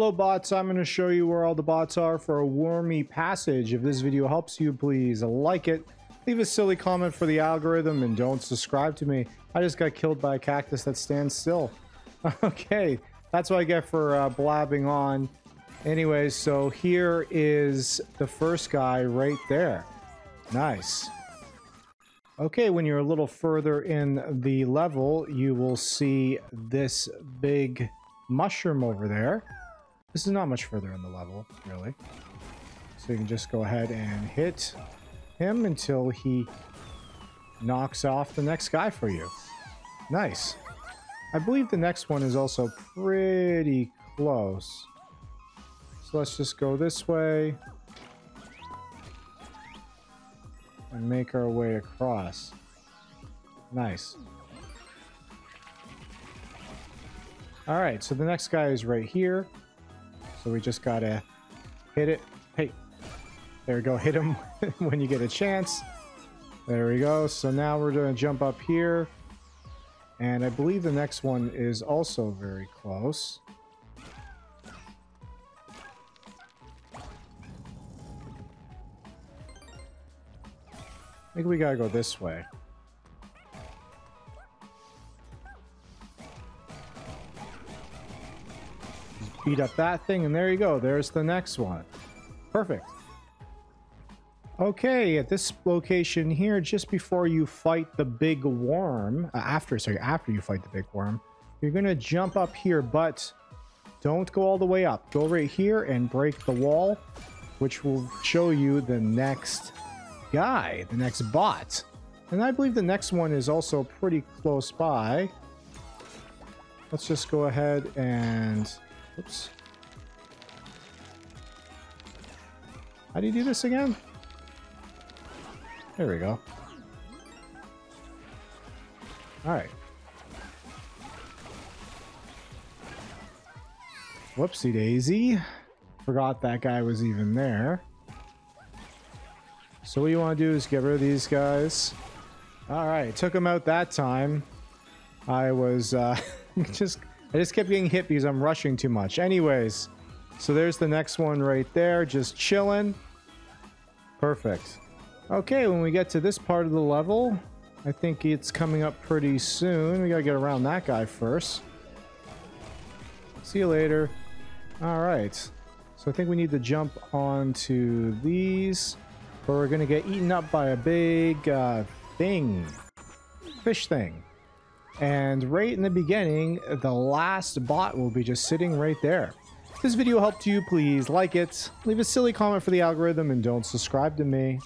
Hello bots, I'm going to show you where all the bots are for a wormy passage. If this video helps you, please like it, leave a silly comment for the algorithm, and don't subscribe to me. I just got killed by a cactus that stands still. okay, that's what I get for uh, blabbing on. Anyways, so here is the first guy right there. Nice. Okay, when you're a little further in the level, you will see this big mushroom over there. This is not much further in the level, really. So you can just go ahead and hit him until he knocks off the next guy for you. Nice. I believe the next one is also pretty close. So let's just go this way. And make our way across. Nice. Alright, so the next guy is right here. So we just gotta hit it. Hey, there we go. Hit him when you get a chance. There we go. So now we're gonna jump up here. And I believe the next one is also very close. I think we gotta go this way. Beat up that thing, and there you go. There's the next one. Perfect. Okay, at this location here, just before you fight the big worm, uh, after, sorry, after you fight the big worm, you're gonna jump up here, but don't go all the way up. Go right here and break the wall, which will show you the next guy, the next bot. And I believe the next one is also pretty close by. Let's just go ahead and... Oops. How do you do this again? There we go. Alright. Whoopsie daisy. Forgot that guy was even there. So what you want to do is get rid of these guys. Alright, took him out that time. I was uh, just... I just kept getting hit because I'm rushing too much. Anyways, so there's the next one right there, just chilling. Perfect. Okay, when we get to this part of the level, I think it's coming up pretty soon. We gotta get around that guy first. See you later. Alright. So I think we need to jump onto these. But we're gonna get eaten up by a big uh, thing. Fish thing. And right in the beginning, the last bot will be just sitting right there. If this video helped you, please like it, leave a silly comment for the algorithm, and don't subscribe to me.